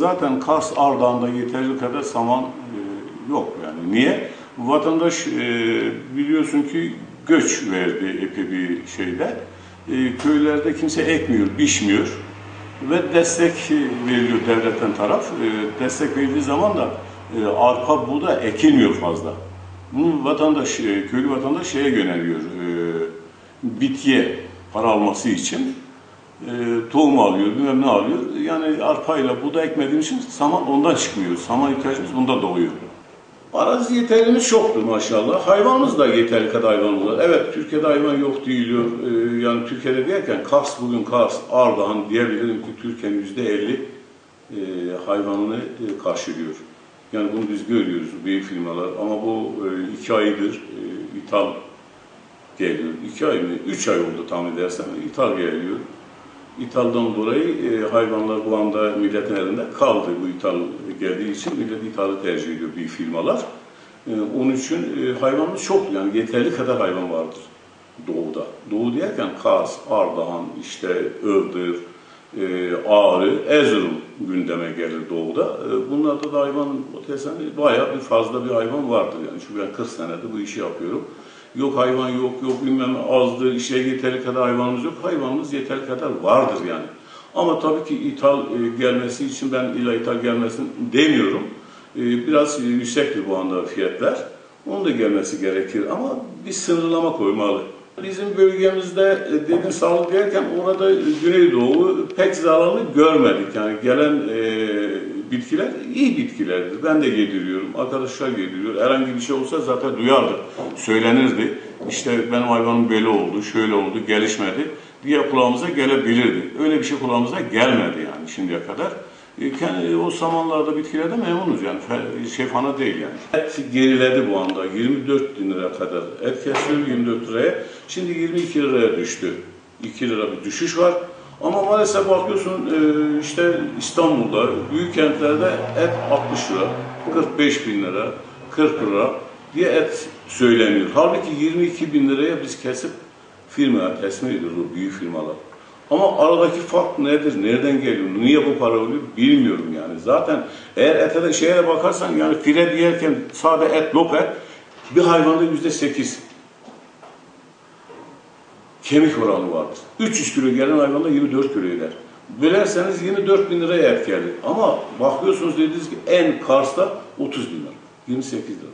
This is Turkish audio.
Zaten Kars Ardahan'da yeteri kadar saman e, yok yani. Niye? Vatandaş e, biliyorsun ki göç verdi epey bir şeyde. E, köylerde kimse ekmiyor, biçmiyor ve destek veriliyor devletten taraf. E, destek verildiği zaman da e, arpa buğda ekilmiyor fazla. Bunu vatandaş, e, köylü vatandaş şeye yöneliyor, e, bitkiye para alması için e, tohum alıyor, bilmem ne alıyor. Yani arpayla buğday ekmediğim için saman ondan çıkmıyor. Saman ihtiyacımız bunda doğuyor. Arazi yeterimiz çoktur maşallah. Hayvanımız da yeterli kadar hayvanımız var. Evet Türkiye'de hayvan yok diyor. Ee, yani Türkiye'de derken Kars bugün Kars, Ardahan diyebilirim ki Türkiye'nin yüzde elli e, hayvanını e, karşılıyor. Yani bunu biz görüyoruz büyük firmalar ama bu e, iki aydır e, ithal geliyor. İki ay mı? Üç ay oldu tahmin edersem ithal geliyor. İthaldan dolayı e, hayvanlar bu anda milletin elinde kaldı bu ithal geldiği için millet ithalı tercih ediyor büyük firmalar. E, onun için e, hayvanımız çok yani yeterli kadar hayvan vardır doğuda. Doğu derken Kars, Ardahan, işte Iğdır, e, Ağrı, Erzurum gündeme gelir doğuda. E, bunlarda da hayvan ötesinde bayağı bir fazla bir hayvan vardır yani. Çünkü ben 40 senedir bu işi yapıyorum. Yok hayvan yok, yok bilmem azdır, işte yeteri kadar hayvanımız yok. Hayvanımız yeteri kadar vardır yani. Ama tabii ki ithal e, gelmesi için ben illa ithal gelmesin demiyorum. E, biraz yüksektir bu anda fiyatlar. Onun da gelmesi gerekir ama bir sınırlama koymalı. Bizim bölgemizde e, dedim sağlık derken orada Güneydoğu pek zararlı görmedik. Yani gelen e, bitkiler iyi bitkilerdir. Ben de yediriyorum, arkadaşlar yediriyor. Herhangi bir şey olsa zaten duyardık, söylenirdi. İşte benim hayvanım böyle oldu, şöyle oldu, gelişmedi diye kulağımıza gelebilirdi. Öyle bir şey kulağımıza gelmedi yani şimdiye kadar. E, kendi, o zamanlarda bitkilerde memnunuz yani şey fana değil yani. Et geriledi bu anda 24 bin lira kadar. Et kesiyor 24 liraya. Şimdi 22 liraya düştü. 2 lira bir düşüş var. Ama maalesef bakıyorsun e, işte İstanbul'da, büyük kentlerde et 60 lira, 45 bin lira, 40 lira diye et söyleniyor. Halbuki 22 bin liraya biz kesip ediyoruz o büyük firmalar. Ama aradaki fark nedir? Nereden geliyor? Niye bu para oluyor? Bilmiyorum yani. Zaten eğer ete de şeye bakarsan yani file diyerken sade et, lop et bir hayvanda yüzde sekiz kemik oranı vardır. 300 kilo gelen hayvanda 24 kilo eder. Bölerseniz 24 bin liraya et gelir. Ama bakıyorsunuz dediğiniz ki en Kars'ta 30 bin lira. 28 lira.